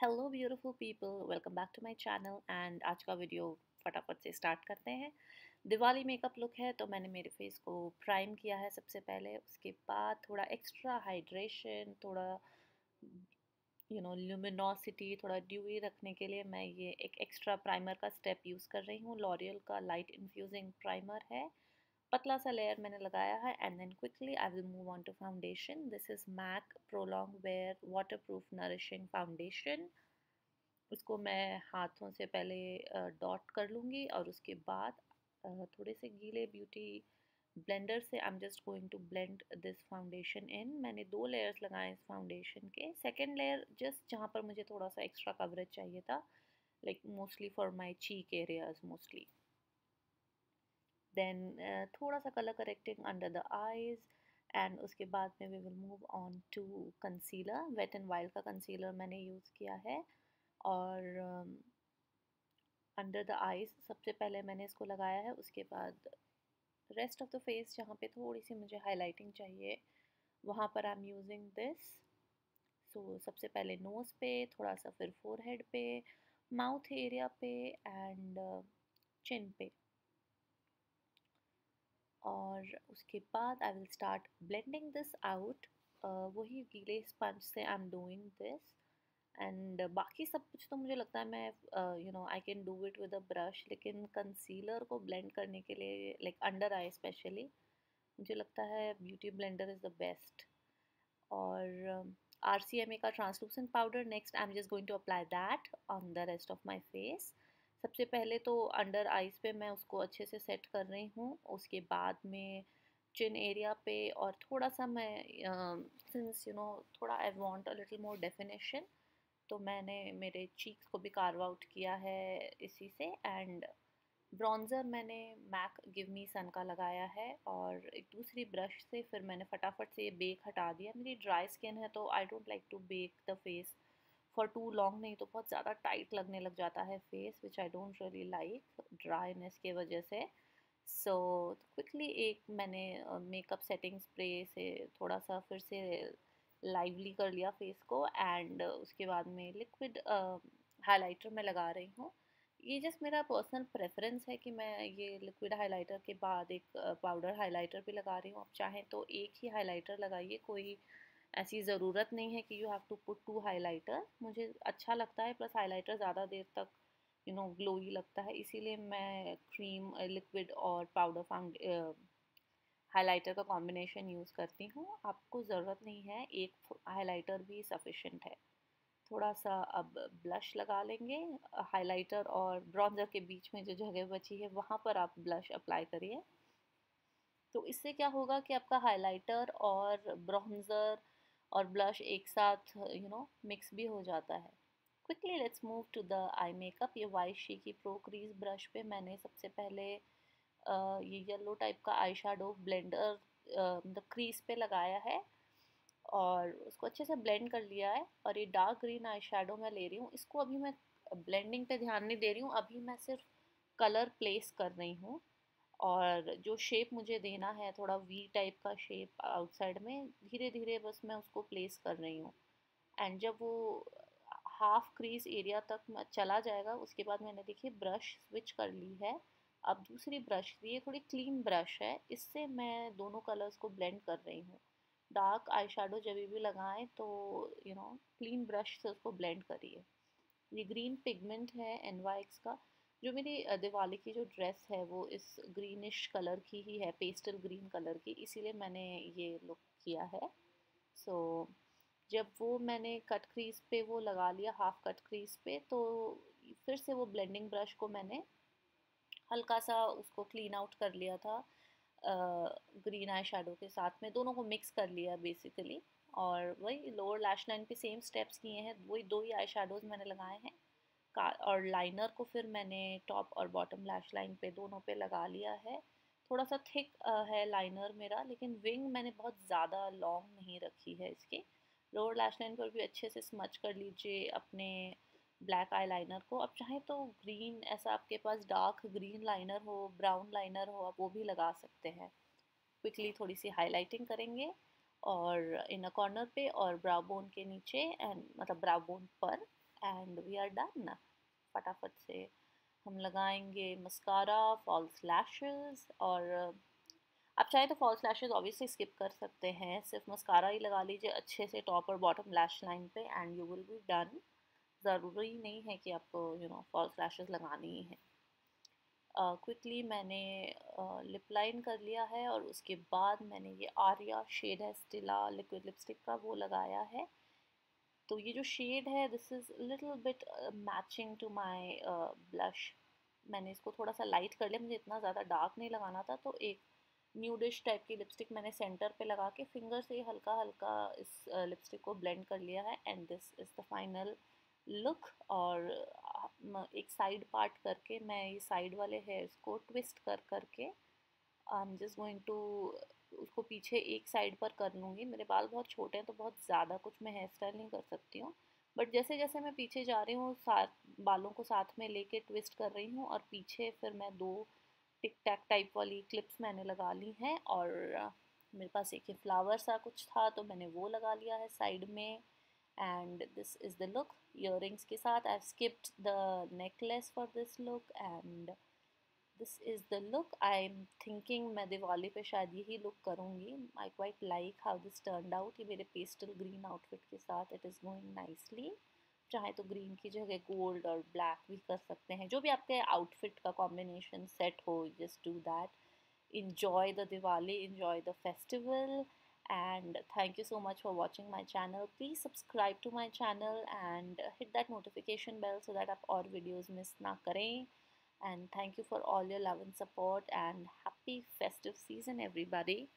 Hello beautiful people welcome back to my channel and आज का video फटाफट से स्टार्ट करते हैं। दिवाली मेकअप लुक है तो मैंने मेरे फेस को प्राइम किया है सबसे पहले। उसके बाद थोड़ा एक्स्ट्रा हाइड्रेशन थोड़ा यू नो ल्यूमिनोसिटी थोड़ा ड्यूई रखने के लिए मैं ये एक एक्स्ट्रा प्राइमर का स्टेप यूज़ कर रही हूँ। लॉरियल का लाइट इन्फ्यूजिंग प्राइमर है। पतला सा लेयर मैंने लगाया है and then quickly I will move on to foundation this is Mac Prolong wear waterproof nourishing foundation इसको मैं हाथों से पहले डॉट कर लूँगी और उसके बाद थोड़े से गीले ब्यूटी ब्लेंडर से I am just going to blend this foundation in मैंने दो लेयर्स लगाए इस फाउंडेशन के. सेकेंड लेयर जस्ट जहाँ पर मुझे थोड़ा सा एक्स्ट्रा कवरेज चाहिए था like mostly for my cheek areas mostly then uh, थोड़ा सा colour correcting under the eyes and उसके बाद में we will move on to concealer wet and wild का कंसीलर मैंने यूज़ किया है और अंडर द आईज सबसे पहले मैंने इसको लगाया है उसके बाद रेस्ट ऑफ़ द फेस जहाँ पे थोड़ी सी मुझे हाईलाइटिंग चाहिए वहाँ पर I am using this so सबसे पहले नोज़ पे थोड़ा सा फिर फोर हेड पे माउथ एरिया पे एंड चिन uh, पे। और उसके बाद I will start blending this out वही गीले स्पंज से I am doing this and बाकी सब कुछ तो मुझे लगता है मैं you know I can do it with a brush लेकिन कंसीलर को ब्लेंड करने के लिए लाइक अंडर आई स्पेशली मुझे लगता है beauty blender is the best और आर सी एम ए का translucent powder next I am just going to apply that on the rest of my face सबसे पहले तो अंडर आइज़ पे मैं उसको अच्छे से सेट कर रही हूँ। उसके बाद में चिन एरिया पे और थोड़ा सा मैं सिंस यू नो थोड़ा I want a little more definition तो मैंने मेरे चीक्स को भी कार्व आउट किया है इसी से एंड ब्रॉन्ज़र मैंने मैक गिव मी सन का लगाया है और एक दूसरी ब्रश से फिर मैंने फटाफट से ये बेक हटा दिया। मेरी ड्राई स्किन है तो I don't like to bake the face for too long नहीं तो बहुत ज़्यादा टाइट लगने लग जाता है face which I don't really like dryness के वजह से। सो so, क्विकली एक मैंने मेकअप सेटिंग स्प्रे से थोड़ा सा फिर से लाइवली कर लिया फेस को एंड उसके बाद में लिक्विड हाइलाइटर मैं लगा रही हूँ। ये जस्ट मेरा पर्सनल प्रेफरेंस है कि मैं ये लिक्विड हाइलाइटर के बाद एक पाउडर हाइलाइटर भी लगा रही हूँ। आप चाहें तो एक ही हाइलाइटर लगाइए कोई ऐसी ज़रूरत नहीं है कि you have to put two highlighter मुझे अच्छा लगता है प्लस हाइलाइटर ज़्यादा देर तक यू नो ग्लोई लगता है। इसीलिए मैं क्रीम लिक्विड और पाउडर फाउंड हाइलाइटर का कॉम्बिनेशन यूज़ करती हूँ। आपको ज़रूरत नहीं है, एक हाइलाइटर भी सफिशेंट है। थोड़ा सा अब ब्लश लगा लेंगे। हाइलाइटर और ब्रॉन्ज़र के बीच में जो जगह बची है, वहाँ पर आप ब्लश अप्लाई करिए। तो इससे क्या होगा कि आपका हाइलाइटर और ब्रॉन्ज़र और ब्लश एक साथ यू नो मिक्स भी हो जाता है। Quickly let's move to the eye makeup ये वाइट शी की प्रो क्रीज ब्रश पे मैंने सबसे पहले uh, ये येलो टाइप का eye shadow blender the crease पे लगाया है और उसको अच्छे से ब्लेंड कर लिया है और ये डार्क ग्रीन आई शेडो मैं ले रही हूँ। इसको अभी मैं ब्लेंडिंग पे ध्यान नहीं दे रही हूँ। अभी मैं सिर्फ़ कलर प्लेस कर रही हूँ। और जो शेप मुझे देना है, थोड़ा वी टाइप का शेप आउटसाइड में धीरे धीरे बस मैं उसको प्लेस कर रही हूँ। एंड जब वो हाफ़ क्रीज एरिया तक चला जाएगा, उसके बाद मैंने देखिए ब्रश स्विच कर ली है। अब दूसरी ब्रश ये थोड़ी क्लीन ब्रश है, इससे मैं दोनों कलर्स को ब्लेंड कर रही हूँ। डार्क आई शेडो जब भी लगाएँ तो यू नो क्लीन ब्रश से उसको ब्लेंड करिए। ये ग्रीन पिगमेंट है एनवाइक्स का। जो मेरी दिवाली की जो ड्रेस है वो इस ग्रीनिश कलर की ही है पेस्टल ग्रीन कलर की इसीलिए मैंने ये लुक किया है। सो so, जब वो मैंने कट क्रीज पे वो लगा लिया हाफ़ कट क्रीज पे तो फिर से वो ब्लेंडिंग ब्रश को मैंने हल्का सा उसको क्लीन आउट कर लिया था ग्रीन आई शेडो के साथ में। दोनों को मिक्स कर लिया बेसिकली और वही लोअर लैश लाइन पे सेम स्टेप्स किए हैं वही दो ही आई शेडोज़ मैंने लगाए हैं। और लाइनर को फिर मैंने टॉप और बॉटम लैश लाइन पे दोनों पे लगा लिया है। थोड़ा सा थिक है लाइनर मेरा, लेकिन विंग मैंने बहुत ज़्यादा लॉन्ग नहीं रखी है इसकी। लोअर लैश लाइन पर भी अच्छे से स्मच कर लीजिए अपने ब्लैक आई लाइनर को। अब चाहें तो ग्रीन ऐसा आपके पास डार्क ग्रीन लाइनर हो ब्राउन लाइनर हो, आप वो भी लगा सकते हैं। क्विकली थोड़ी सी हाईलाइटिंग करेंगे और इन अ कॉर्नर पे और ब्राउ बोन के नीचे एंड मतलब ब्राउ बोन पर एंड वी आर डन फटाफट से हम लगाएँगे मस्कारा फॉल्स लैशेस और आप चाहे तो फॉल्स लैशेस ऑब्वियसली स्किप कर सकते हैं। सिर्फ़ मस्कारा ही लगा लीजिए अच्छे से टॉप और बॉटम लैश लाइन पे and you will be done ज़रूरी नहीं है कि आपको यू नो फॉल्स लैशेस लगानी ही है। क्विकली uh, मैंने लिप uh, लाइन कर लिया है और उसके बाद मैंने ये आर्या शेड है स्टिला लिक्विड लिपस्टिक का वो लगाया है। तो ये जो शेड है this is little bit matching to my blush मैंने इसको थोड़ा सा लाइट कर लिया, मुझे इतना ज़्यादा डार्क नहीं लगाना था तो एक न्यूडिश टाइप की लिपस्टिक मैंने सेंटर पे लगा के फिंगर से हल्का हल्का इस लिपस्टिक को ब्लेंड कर लिया है and this is the final look और एक साइड पार्ट करके, मैं ये साइड वाले हेयर्स को ट्विस्ट कर करके I am just going to उसको पीछे एक साइड पर कर लूँगी। मेरे बाल बहुत छोटे हैं तो बहुत ज़्यादा कुछ मैं हेयर स्टाइल नहीं कर सकती हूँ। बट जैसे जैसे मैं पीछे जा रही हूँ, साथ, बालों को साथ में लेके ट्विस्ट कर रही हूँ और पीछे फिर मैं दो टिक टैक टाइप वाली क्लिप्स मैंने लगा ली हैं और मेरे पास एक ही फ्लावर सा कुछ था तो मैंने वो लगा लिया है साइड में। And this is the look ear के साथ। I skipped the necklace for this look and this is the look I am thinking मैं दिवाली पे शायद यही लुक करूँगी. I quite like how this turn out ये मेरे पेस्टल ग्रीन आउटफिट के साथ इट इज़ गोइंग नाइसली चाहे तो ग्रीन की जगह गोल्ड और ब्लैक भी कर सकते हैं. जो भी आपके आउटफिट का कॉम्बिनेशन सेट हो just do that enjoy the Diwali, enjoy the festival. And thank you so much for watching my channel. Please subscribe to my channel and hit that notification bell so that आप और videos miss ना करें. And thank you for all your love and support and happy festive season everybody.